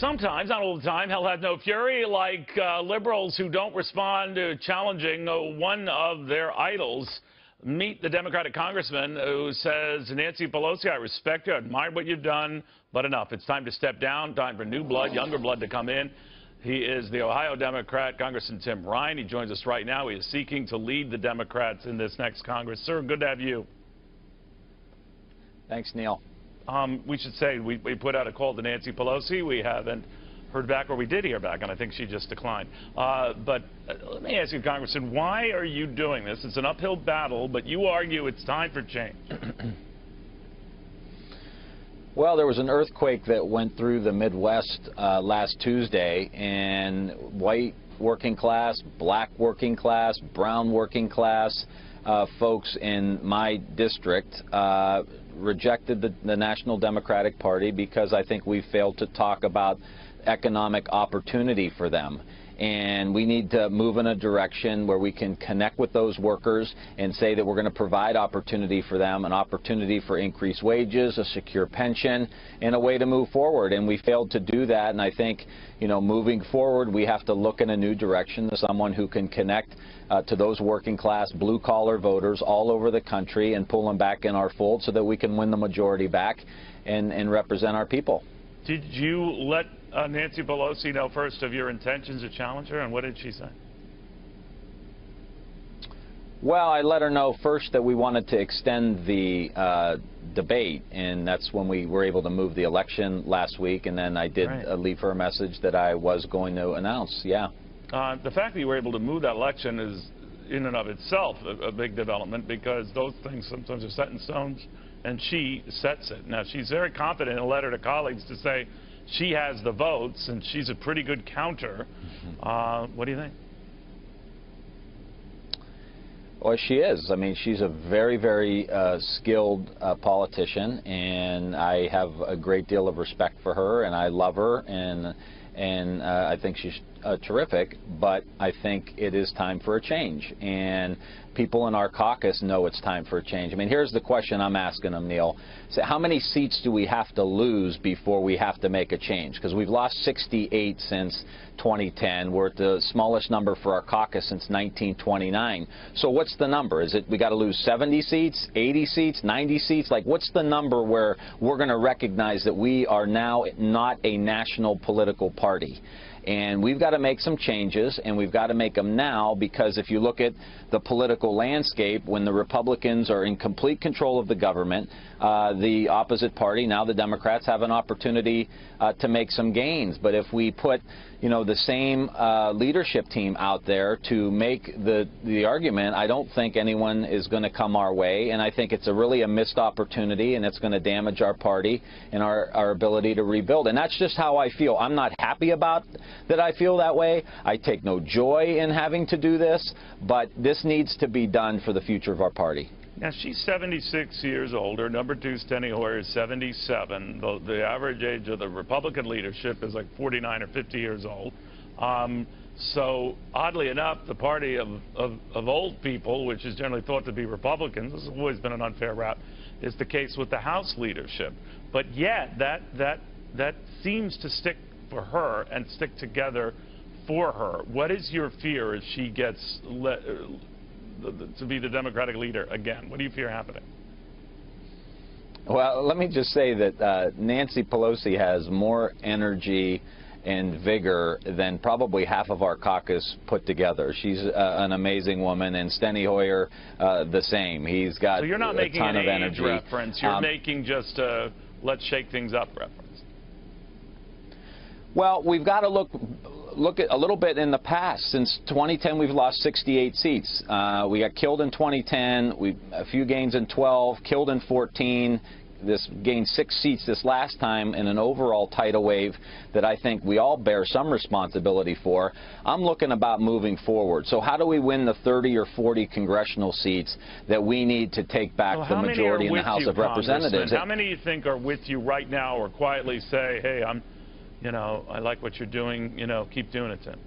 Sometimes, not all the time, hell has no fury, like uh, liberals who don't respond to challenging uh, one of their idols. Meet the Democratic congressman who says, Nancy Pelosi, I respect you, I admire what you've done, but enough. It's time to step down, time for new blood, younger blood to come in. He is the Ohio Democrat, Congressman Tim Ryan. He joins us right now. He is seeking to lead the Democrats in this next Congress. Sir, good to have you. Thanks, Neil. Um, we should say we, we, put out a call to Nancy Pelosi. We haven't heard back, or we did hear back, and I think she just declined. Uh, but uh, let me ask you, Congressman, why are you doing this? It's an uphill battle, but you argue it's time for change. Well, there was an earthquake that went through the Midwest uh, last Tuesday, and white working class, black working class, brown working class uh, folks in my district uh, rejected the, the National Democratic Party because I think we failed to talk about economic opportunity for them and we need to move in a direction where we can connect with those workers and say that we're going to provide opportunity for them, an opportunity for increased wages, a secure pension, and a way to move forward. And we failed to do that. And I think, you know, moving forward, we have to look in a new direction to someone who can connect uh, to those working class, blue collar voters all over the country and pull them back in our fold so that we can win the majority back and, and represent our people. Did you let uh, Nancy Pelosi know first of your intentions to challenge her, and what did she say? Well, I let her know first that we wanted to extend the uh, debate, and that's when we were able to move the election last week. And then I did right. uh, leave her a message that I was going to announce. Yeah. Uh, the fact that you were able to move that election is, in and of itself, a, a big development because those things sometimes are set in stone, and she sets it. Now, she's very confident in a letter to colleagues to say she has the votes, and she's a pretty good counter. Mm-hmm. Uh, what do you think? Well, she is. I mean, she's a very, very uh, skilled uh, politician, and I have a great deal of respect for her, and I love her, and and uh, I think she's uh, terrific. But I think it is time for a change, and people in our caucus know it's time for a change. I mean, here's the question I'm asking them, Neil. So how many seats do we have to lose before we have to make a change? Because we've lost 68 since 2010. We're at the smallest number for our caucus since 1929. So what's the number? Is it we got to lose 70 seats, 80 seats, 90 seats? Like, what's the number where we're going to recognize that we are now not a national political party? And we've got to make some changes, and we've got to make them now because if you look at the political landscape, when the Republicans are in complete control of the government, uh, the opposite party, now the Democrats, have an opportunity uh, to make some gains. But if we put you know, the same uh, leadership team out there to make the, the argument, I don't think anyone is going to come our way. And I think it's a really a missed opportunity, and it's going to damage our party and our, our ability to rebuild. And that's just how I feel. I'm not happy about that I feel that way. I take no joy in having to do this, but this needs to be done for the future of our party. Now, she's 76 years old. Her number two, Steny Hoyer, is 77. The, the, average age of the Republican leadership is like 49 or 50 years old. Um, so, oddly enough, the party of, of, of, old people, which is generally thought to be Republicans, this has always been an unfair rap, is the case with the House leadership. But yet, that, that, that seems to stick for her and stick together for her. What is your fear as she gets to be the Democratic leader again? What do you fear happening? Well, let me just say that uh, Nancy Pelosi has more energy and vigor than probably half of our caucus put together. She's uh, an amazing woman, and Steny Hoyer uh, the same. He's got so you're not a making ton an of energy. reference. You're um, making just a let's shake things up reference. Well, we've got to look look at a little bit in the past. Since 2010, we've lost 68 seats. Uh, we got killed in 2010. We a few gains in 12, killed in 14. This gained six seats this last time in an overall tidal wave that I think we all bear some responsibility for. I'm looking about moving forward. So how do we win the 30 or 40 congressional seats that we need to take back the majority in the House you, of Representatives? How many do you think are with you right now or quietly say, hey, I'm you know, I like what you're doing, you know, keep doing it, Tim.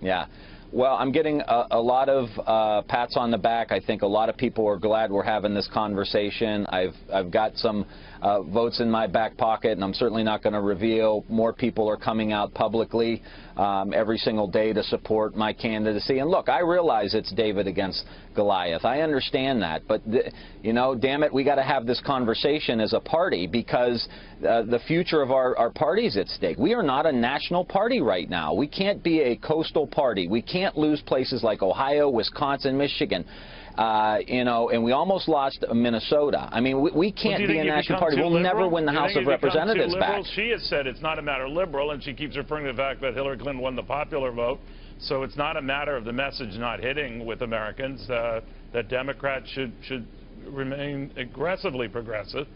Yeah. Well, I'm getting a, a lot of uh, pats on the back. I think a lot of people are glad we're having this conversation. I've I've got some uh, votes in my back pocket, and I'm certainly not going to reveal. More people are coming out publicly um, every single day to support my candidacy. And look, I realize it's David against Goliath. I understand that, but you know, damn it, we got to have this conversation as a party because uh, the future of our, our party is at stake. We are not a national party right now. We can't be a coastal party. We can't lose places like Ohio, Wisconsin, Michigan. Uh, you know, and we almost lost Minnesota. I mean, we, we can't well, be a national party. We'll liberal? never win the House of Representatives back. She has said it's not a matter of liberal, and she keeps referring to the fact that Hillary Clinton won the popular vote. So it's not a matter of the message not hitting with Americans. Uh, that Democrats should should remain aggressively progressive,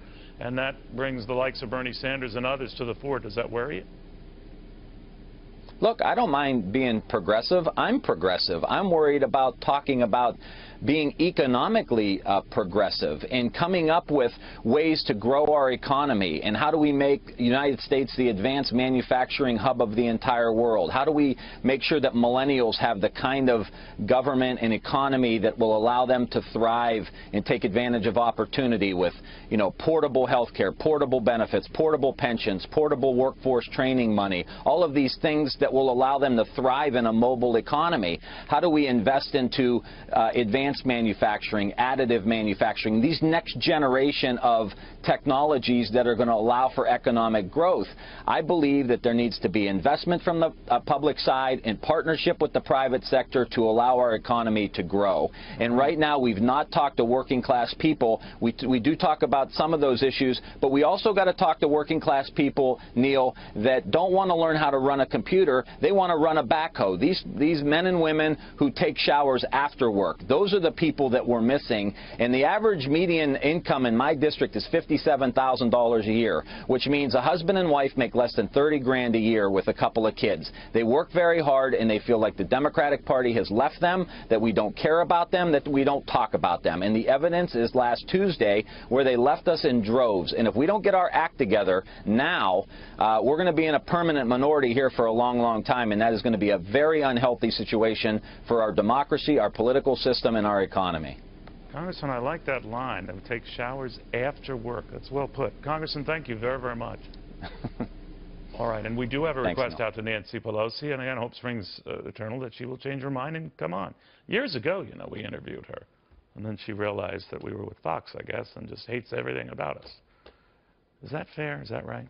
and that brings the likes of Bernie Sanders and others to the fore. Does that worry you? Look, I don't mind being progressive. I'm progressive. I'm worried about talking about being economically uh, progressive and coming up with ways to grow our economy and how do we make the United States the advanced manufacturing hub of the entire world? How do we make sure that millennials have the kind of government and economy that will allow them to thrive and take advantage of opportunity with, you know, portable health care, portable benefits, portable pensions, portable workforce training money, all of these things that will allow them to thrive in a mobile economy. How do we invest into uh, advanced manufacturing, additive manufacturing, these next generation of technologies that are going to allow for economic growth. I believe that there needs to be investment from the uh, public side in partnership with the private sector to allow our economy to grow. And right now we've not talked to working class people. We, we do talk about some of those issues, but we also got to talk to working class people, Neil, that don't want to learn how to run a computer. They want to run a backhoe. These, these men and women who take showers after work, those are the people that we're missing. And the average median income in my district is $57,000 a year, which means a husband and wife make less than 30 grand a year with a couple of kids. They work very hard and they feel like the Democratic Party has left them, that we don't care about them, that we don't talk about them. And the evidence is last Tuesday where they left us in droves. And if we don't get our act together now, uh, we're going to be in a permanent minority here for a long, long time. And that is going to be a very unhealthy situation for our democracy, our political system, and our economy. Congressman, I like that line. They take showers after work. That's well put. Congressman, thank you very, very much. All right, and we do have a Thanks, request Neil. out to Nancy Pelosi, and again, hope springs uh, eternal that she will change her mind and come on. Years ago, you know, we interviewed her, and then she realized that we were with Fox, I guess, and just hates everything about us. Is that fair? Is that right?